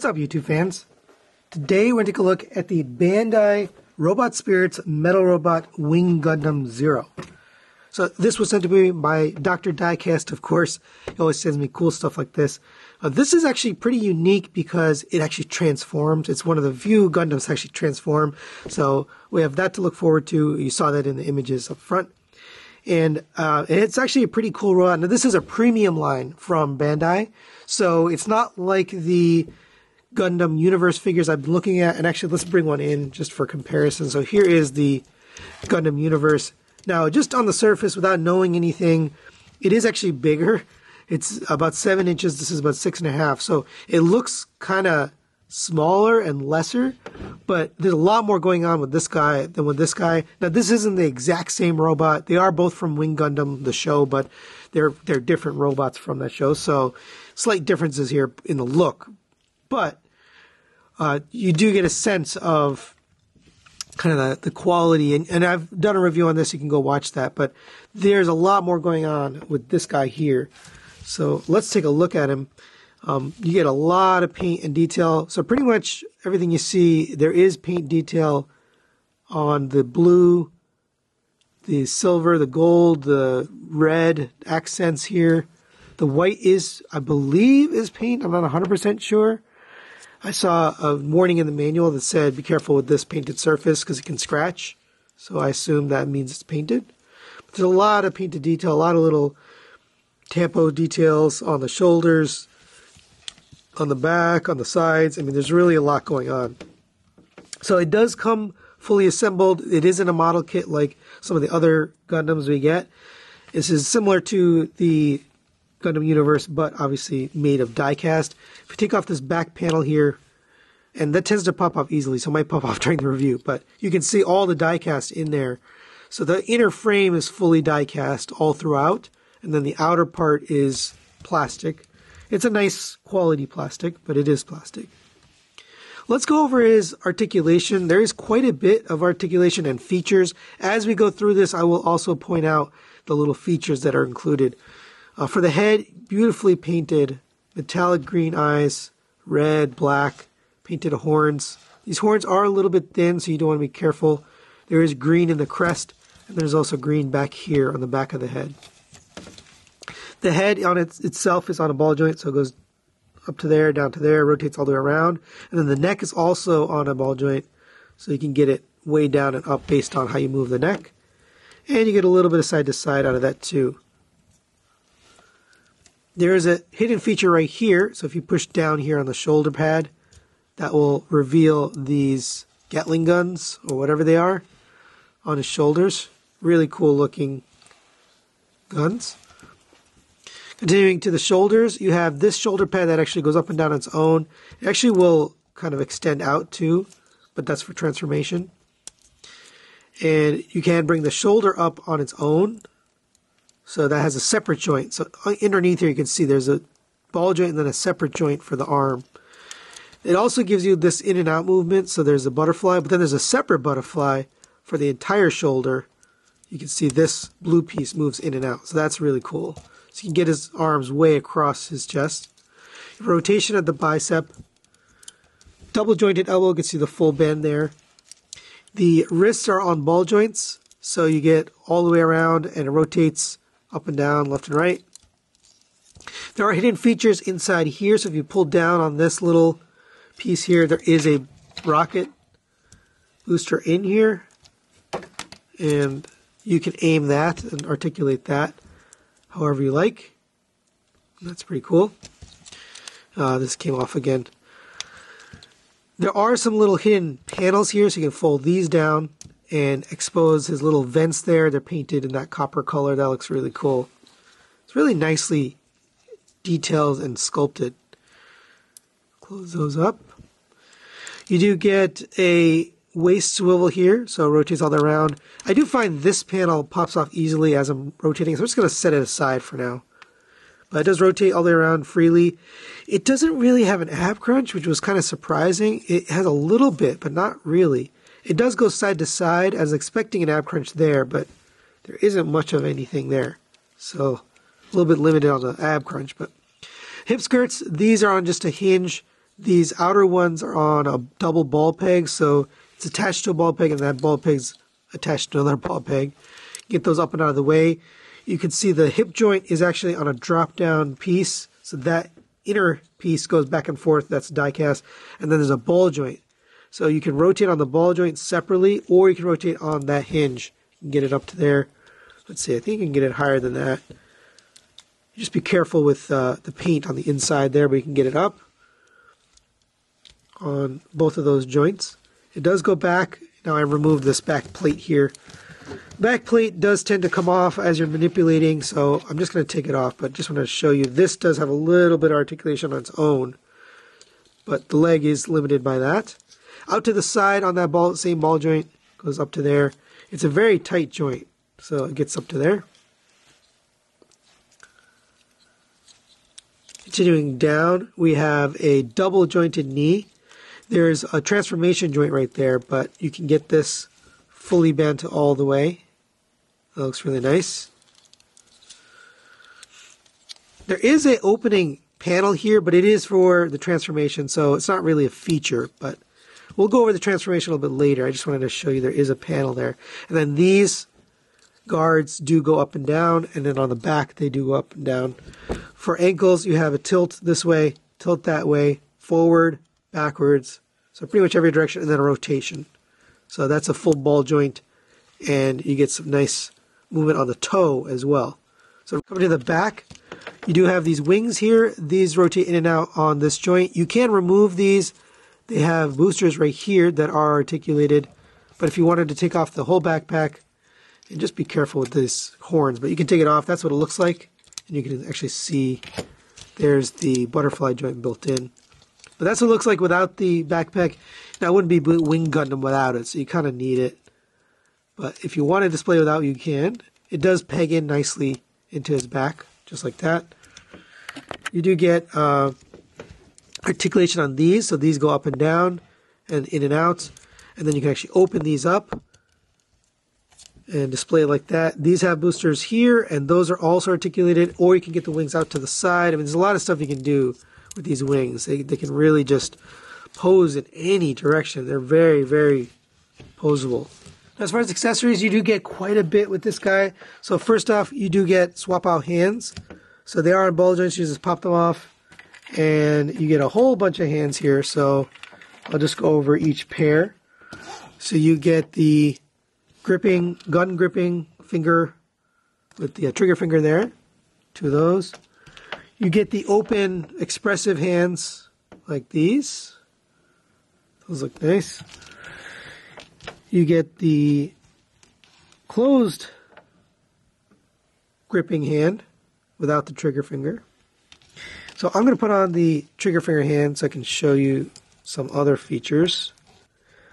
What's up, YouTube fans? Today we're going to take a look at the Bandai Robot Spirits Metal Robot Wing Gundam Zero. So this was sent to me by Dr. Diecast, of course. He always sends me cool stuff like this. Uh, this is actually pretty unique because it actually transforms. It's one of the few Gundams actually transform. So we have that to look forward to. You saw that in the images up front. And uh, it's actually a pretty cool robot. Now this is a premium line from Bandai. So it's not like the Gundam Universe figures I've been looking at. And actually, let's bring one in just for comparison. So here is the Gundam Universe. Now, just on the surface, without knowing anything, it is actually bigger. It's about seven inches. This is about six and a half. So it looks kind of smaller and lesser, but there's a lot more going on with this guy than with this guy. Now, this isn't the exact same robot. They are both from Wing Gundam, the show, but they're they're different robots from that show. So slight differences here in the look, but uh, you do get a sense of kind of the, the quality. And, and I've done a review on this. You can go watch that. But there's a lot more going on with this guy here. So let's take a look at him. Um, you get a lot of paint and detail. So pretty much everything you see, there is paint detail on the blue, the silver, the gold, the red accents here. The white is, I believe, is paint. I'm not 100% sure. I saw a warning in the manual that said, be careful with this painted surface because it can scratch. So I assume that means it's painted. But there's a lot of painted detail, a lot of little tampo details on the shoulders, on the back, on the sides. I mean, there's really a lot going on. So it does come fully assembled. It isn't a model kit like some of the other Gundams we get. This is similar to the Gundam Universe, but obviously made of diecast. If you take off this back panel here, and that tends to pop off easily, so it might pop off during the review, but you can see all the diecast in there. So the inner frame is fully diecast all throughout, and then the outer part is plastic. It's a nice quality plastic, but it is plastic. Let's go over his articulation. There is quite a bit of articulation and features. As we go through this, I will also point out the little features that are included. Uh, for the head, beautifully painted, metallic green eyes, red, black, painted horns. These horns are a little bit thin, so you don't want to be careful. There is green in the crest, and there's also green back here on the back of the head. The head on its, itself is on a ball joint, so it goes up to there, down to there, rotates all the way around. And then the neck is also on a ball joint, so you can get it way down and up based on how you move the neck. And you get a little bit of side to side out of that too. There is a hidden feature right here. So if you push down here on the shoulder pad, that will reveal these Gatling guns or whatever they are on his shoulders. Really cool looking guns. Continuing to the shoulders, you have this shoulder pad that actually goes up and down on its own. It actually will kind of extend out too, but that's for transformation. And you can bring the shoulder up on its own so that has a separate joint. So underneath here you can see there's a ball joint and then a separate joint for the arm. It also gives you this in and out movement. So there's a butterfly, but then there's a separate butterfly for the entire shoulder. You can see this blue piece moves in and out. So that's really cool. So you can get his arms way across his chest. Rotation of the bicep. Double jointed elbow, you can see the full bend there. The wrists are on ball joints, so you get all the way around and it rotates up and down, left and right. There are hidden features inside here, so if you pull down on this little piece here, there is a rocket booster in here, and you can aim that and articulate that however you like. That's pretty cool. Uh, this came off again. There are some little hidden panels here, so you can fold these down and expose his little vents there. They're painted in that copper color. That looks really cool. It's really nicely detailed and sculpted. Close those up. You do get a waist swivel here, so it rotates all the way around. I do find this panel pops off easily as I'm rotating, so I'm just going to set it aside for now. But it does rotate all the way around freely. It doesn't really have an ab crunch, which was kind of surprising. It has a little bit, but not really. It does go side to side. I was expecting an ab crunch there, but there isn't much of anything there. So a little bit limited on the ab crunch. But hip skirts, these are on just a hinge. These outer ones are on a double ball peg, so it's attached to a ball peg, and that ball peg's attached to another ball peg. Get those up and out of the way. You can see the hip joint is actually on a drop down piece, so that inner piece goes back and forth. That's die cast, and then there's a ball joint. So you can rotate on the ball joint separately, or you can rotate on that hinge and get it up to there. Let's see, I think you can get it higher than that. Just be careful with uh, the paint on the inside there, but you can get it up on both of those joints. It does go back. Now I removed this back plate here. Back plate does tend to come off as you're manipulating, so I'm just going to take it off, but just want to show you this does have a little bit of articulation on its own, but the leg is limited by that. Out to the side on that ball, same ball joint, goes up to there. It's a very tight joint, so it gets up to there. Continuing down, we have a double jointed knee. There's a transformation joint right there, but you can get this fully bent all the way. That looks really nice. There is an opening panel here, but it is for the transformation, so it's not really a feature, but we'll go over the transformation a little bit later. I just wanted to show you there is a panel there. And then these guards do go up and down, and then on the back they do go up and down. For ankles, you have a tilt this way, tilt that way, forward, backwards, so pretty much every direction, and then a rotation. So that's a full ball joint, and you get some nice movement on the toe as well. So coming to the back, you do have these wings here. These rotate in and out on this joint. You can remove these. They have boosters right here that are articulated. But if you wanted to take off the whole backpack, and just be careful with these horns, but you can take it off. That's what it looks like. And you can actually see there's the butterfly joint built in. But that's what it looks like without the backpack. Now, it wouldn't be Wing Gundam without it, so you kind of need it. But if you want to display without, you can. It does peg in nicely into his back, just like that. You do get uh, articulation on these, so these go up and down and in and out. And then you can actually open these up and display it like that. These have boosters here, and those are also articulated, or you can get the wings out to the side. I mean, there's a lot of stuff you can do with these wings. They, they can really just pose in any direction. They're very, very posable. As far as accessories, you do get quite a bit with this guy. So first off, you do get swap out hands. So they are on ball joints. You just pop them off, and you get a whole bunch of hands here. So I'll just go over each pair. So you get the gripping, gun gripping finger with the uh, trigger finger there. Two of those. You get the open, expressive hands like these. Those look nice. You get the closed gripping hand without the trigger finger. So I'm going to put on the trigger finger hand so I can show you some other features.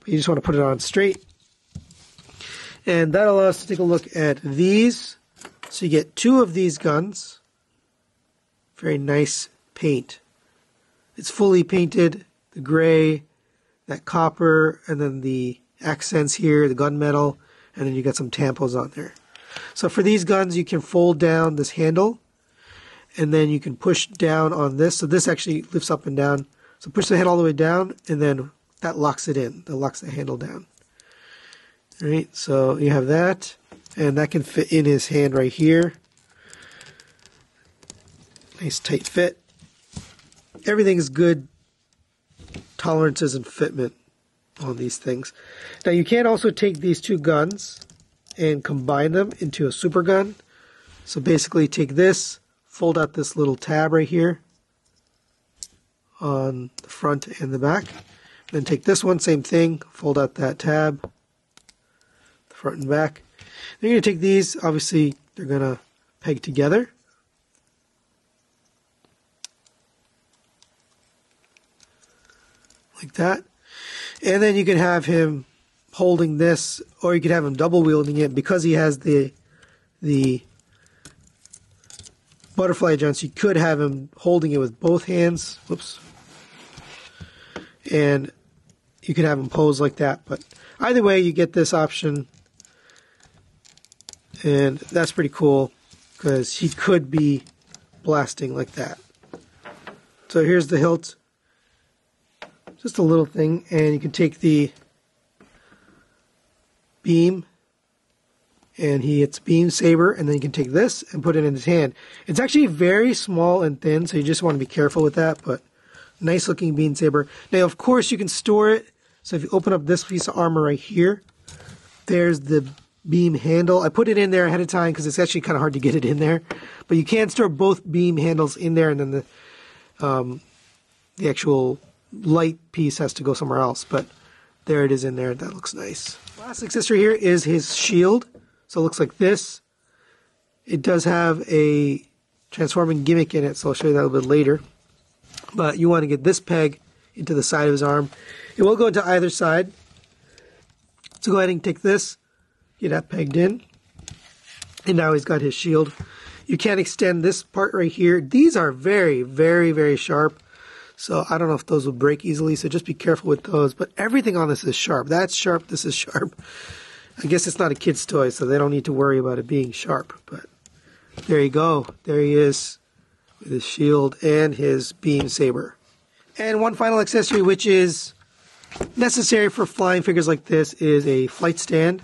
But you just want to put it on straight. And that allows us to take a look at these. So you get two of these guns. Very nice paint. It's fully painted, the gray, that copper, and then the accents here, the gunmetal, and then you got some tampos on there. So for these guns, you can fold down this handle, and then you can push down on this. So this actually lifts up and down. So push the head all the way down, and then that locks it in. That locks the handle down. All right, so you have that, and that can fit in his hand right here. Nice tight fit. Everything is good tolerances and fitment on these things. Now you can also take these two guns and combine them into a super gun. So basically take this, fold out this little tab right here on the front and the back. Then take this one, same thing, fold out that tab, the front and back. Then you're going to take these, obviously they're going to peg together. Like that. And then you can have him holding this, or you could have him double wielding it because he has the the butterfly joints. You could have him holding it with both hands. Whoops. And you could have him pose like that. But either way, you get this option. And that's pretty cool because he could be blasting like that. So here's the hilt. just a little thing, and you can take the beam, and he hits beam saber, and then you can take this and put it in his hand. It's actually very small and thin, so you just want to be careful with that, but nice looking beam saber. Now, of course, you can store it. So if you open up this piece of armor right here, there's the beam handle. I put it in there ahead of time because it's actually kind of hard to get it in there. But you can store both beam handles in there, and then the um, the actual light piece has to go somewhere else. But there it is in there. That looks nice. Last accessory here is his shield. So it looks like this. It does have a transforming gimmick in it, so I'll show you that a little bit later. But you want to get this peg into the side of his arm. It won't go into either side. So go ahead and take this, get that pegged in. And now he's got his shield. You can't extend this part right here. These are very, very, very sharp. So I don't know if those will break easily, so just be careful with those. But everything on this is sharp. That's sharp, this is sharp. I guess it's not a kid's toy, so they don't need to worry about it being sharp. But there you go. There he is with his shield and his beam saber. And one final accessory, which is necessary for flying figures like this, is a flight stand.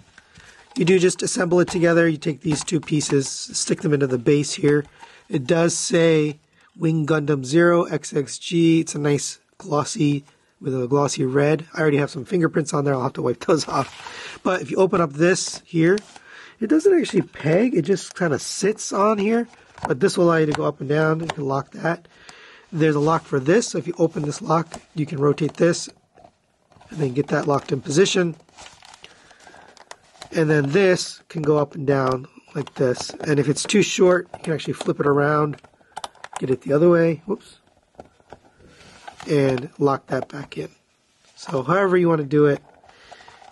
You do just assemble it together. You take these two pieces, stick them into the base here. It does say Wing Gundam Zero XXG. It's a nice glossy with a glossy red. I already have some fingerprints on there. I'll have to wipe those off. But if you open up this here, it doesn't actually peg. It just kind of sits on here. But this will allow you to go up and down. You can lock that. There's a lock for this. So if you open this lock, you can rotate this and then get that locked in position. And then this can go up and down like this. And if it's too short, you can actually flip it around, get it the other way, whoops, and lock that back in. So however you want to do it.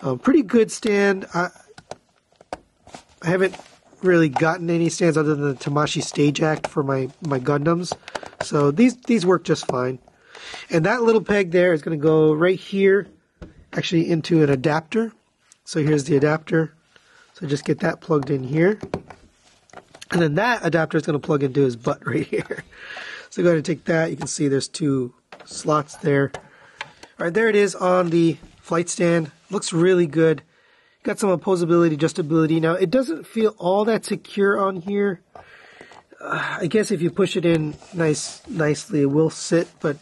Um, pretty good stand. I, I haven't really gotten any stands other than the Tamashii Stage Act for my, my Gundams. So these, these work just fine. And that little peg there is going to go right here, actually into an adapter. So here's the adapter. So just get that plugged in here. And then that adapter is going to plug into his butt right here. So go ahead and take that. You can see there's two slots there. All right, there it is on the flight stand. Looks really good. Got some opposability, adjustability. Now, it doesn't feel all that secure on here. Uh, I guess if you push it in nice, nicely, it will sit, but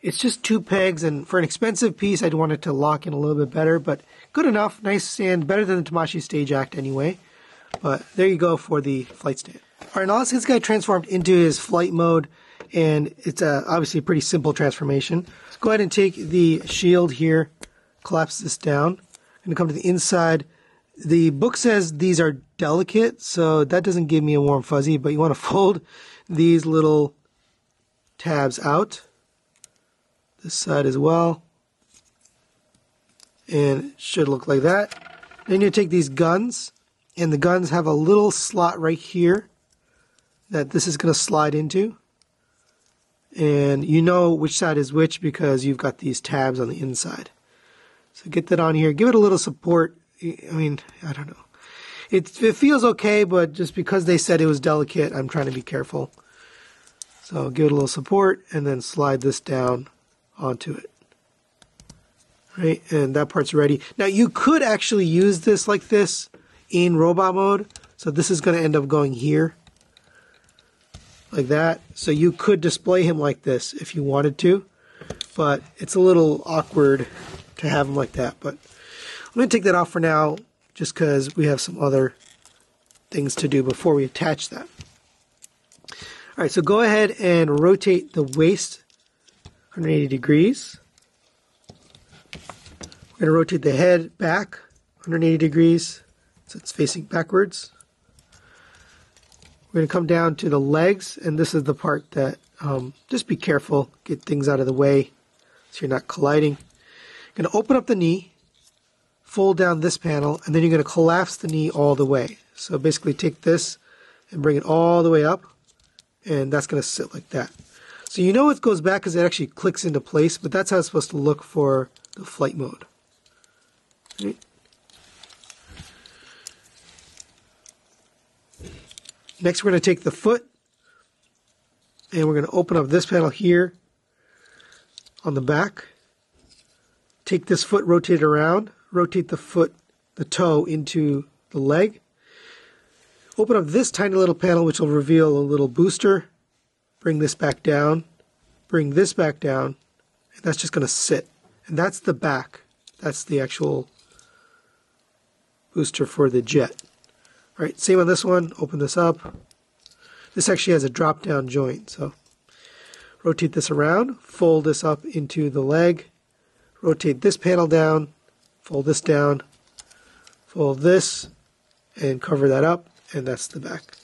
it's just two pegs, and for an expensive piece, I'd want it to lock in a little bit better, but good enough, nice stand, better than the Tamashii Stage Act anyway. But there you go for the flight stand. All right, now let's get this guy transformed into his flight mode, and it's obviously a pretty simple transformation. Let's go ahead and take the shield here, collapse this down. To come to the inside. The book says these are delicate, so that doesn't give me a warm fuzzy, but you want to fold these little tabs out this side as well. And it should look like that. Then you take these guns, and the guns have a little slot right here that this is going to slide into. And you know which side is which because you've got these tabs on the inside. So get that on here. Give it a little support. I mean, I don't know. It, it feels okay, but just because they said it was delicate, I'm trying to be careful. So give it a little support and then slide this down onto it. Right, and that part's ready. Now you could actually use this like this in robot mode. So this is going to end up going here. Like that. So you could display him like this if you wanted to. But it's a little awkward to have him like that. But I'm going to take that off for now just because we have some other things to do before we attach that. All right, so go ahead and rotate the waist 180 degrees. We're going to rotate the head back 180 degrees so it's facing backwards. We're going to come down to the legs, and this is the part that um, just be careful, get things out of the way so you're not colliding. You're going to open up the knee, fold down this panel, and then you're going to collapse the knee all the way. So basically take this and bring it all the way up, and that's going to sit like that. So you know it goes back because it actually clicks into place, but that's how it's supposed to look for the flight mode. Right? Next we're going to take the foot and we're going to open up this panel here on the back take this foot, rotate it around, rotate the foot, the toe into the leg. Open up this tiny little panel, which will reveal a little booster. Bring this back down, bring this back down, and that's just going to sit. And that's the back. That's the actual booster for the jet. All right, same on this one. Open this up. This actually has a drop down joint, so rotate this around, fold this up into the leg, rotate this panel down, fold this down, fold this, and cover that up, and that's the back.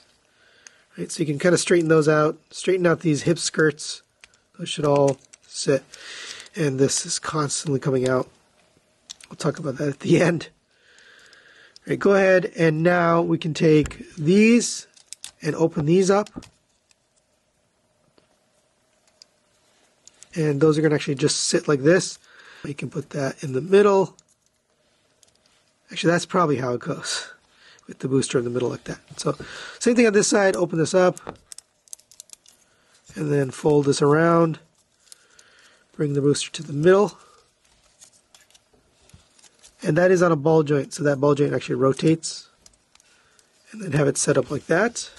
Right, so you can kind of straighten those out, straighten out these hip skirts. Those should all sit. And this is constantly coming out. We'll talk about that at the end. Right, go ahead and now we can take these and open these up. And those are going to actually just sit like this. You can put that in the middle. Actually, that's probably how it goes with the booster in the middle like that. So same thing on this side, open this up and then fold this around, bring the booster to the middle. And that is on a ball joint, so that ball joint actually rotates. And then have it set up like that.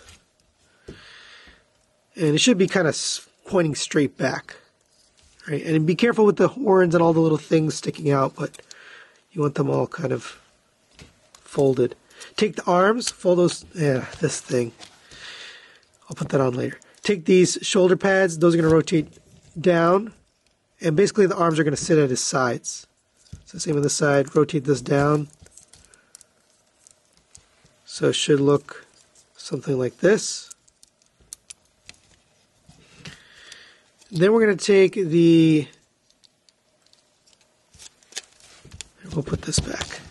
And it should be kind of pointing straight back. Right? And be careful with the horns and all the little things sticking out, but you want them all kind of folded. Take the arms, fold those, yeah, this thing. I'll put that on later. Take these shoulder pads, those are going to rotate down, and basically the arms are going to sit at his sides. Same on this side, rotate this down. So it should look something like this. Then we're going to take the, we'll put this back.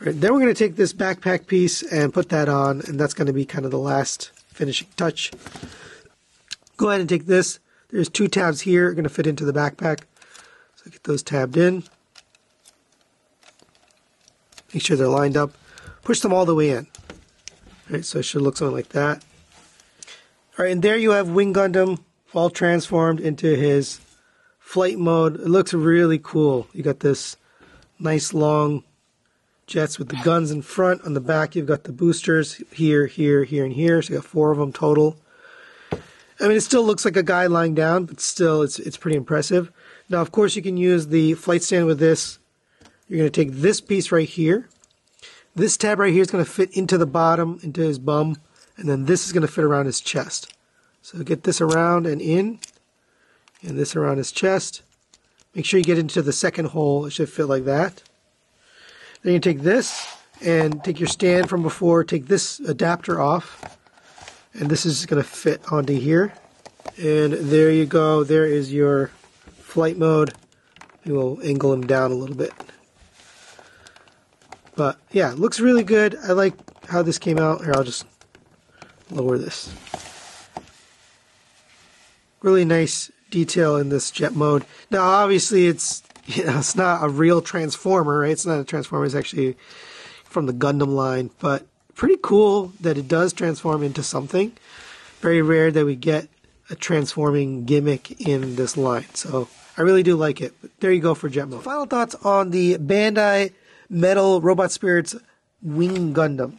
Right, then we're going to take this backpack piece and put that on, and that's going to be kind of the last finishing touch. Go ahead and take this. There's two tabs here going to fit into the backpack. So get those tabbed in. Make sure they're lined up. Push them all the way in. All right, so it should look something like that. All right, and there you have Wing Gundam all transformed into his flight mode. It looks really cool. You got this nice long jets with the guns in front. On the back, you've got the boosters here, here, here, and here. So you got four of them total. I mean, it still looks like a guy lying down, but still, it's it's pretty impressive. Now, of course, you can use the flight stand with this. You're going to take this piece right here. This tab right here is going to fit into the bottom, into his bum, and then this is going to fit around his chest. So get this around and in, and this around his chest. Make sure you get into the second hole. It should fit like that. Then you take this and take your stand from before, take this adapter off, and this is going to fit onto here. And there you go. There is your flight mode. We will angle him down a little bit. But yeah, looks really good. I like how this came out. Here, I'll just lower this. Really nice detail in this jet mode. Now, obviously, it's you know, it's not a real transformer, right? It's not a transformer. It's actually from the Gundam line, but pretty cool that it does transform into something. Very rare that we get a transforming gimmick in this line. So I really do like it. But there you go for jet mode. Final thoughts on the Bandai Metal Robot Spirits Wing Gundam.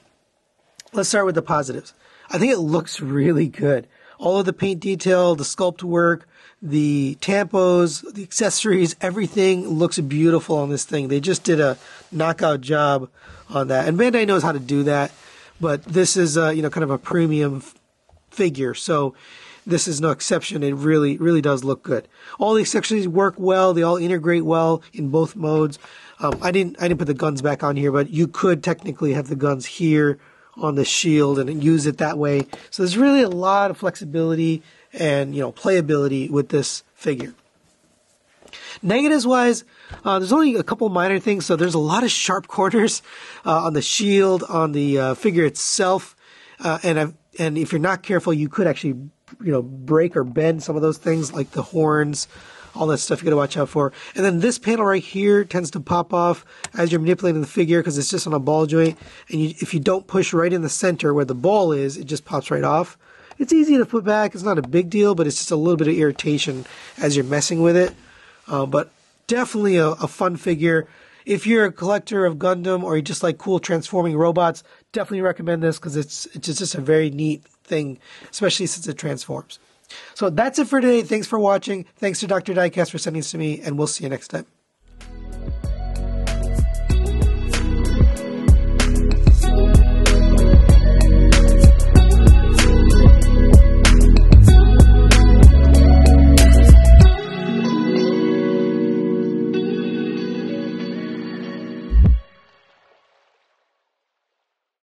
Let's start with the positives. I think it looks really good. All of the paint detail, the sculpt work, the tampos, the accessories, everything looks beautiful on this thing. They just did a knockout job on that. And Bandai knows how to do that, but this is a, you know, kind of a premium f- figure. So this is no exception. It really, really does look good. All the accessories work well. They all integrate well in both modes. Um, I didn't, I didn't put the guns back on here, but you could technically have the guns here on the shield and use it that way. So there's really a lot of flexibility and you know playability with this figure. Negatives wise, uh, there's only a couple minor things. So there's a lot of sharp corners uh, on the shield, on the uh, figure itself, uh, and I've, and if you're not careful, you could actually you know break or bend some of those things, like the horns, all that stuff you got to watch out for. And then this panel right here tends to pop off as you're manipulating the figure because it's just on a ball joint, and you, if you don't push right in the center where the ball is, it just pops right off It's easy to put back. It's not a big deal, but it's just a little bit of irritation as you're messing with it. Uh, but definitely a, a fun figure. If you're a collector of Gundam or you just like cool transforming robots, definitely recommend this because it's it's just a very neat thing, especially since it transforms. So that's it for today. Thanks for watching. Thanks to Dr. Diecast for sending this to me, and we'll see you next time.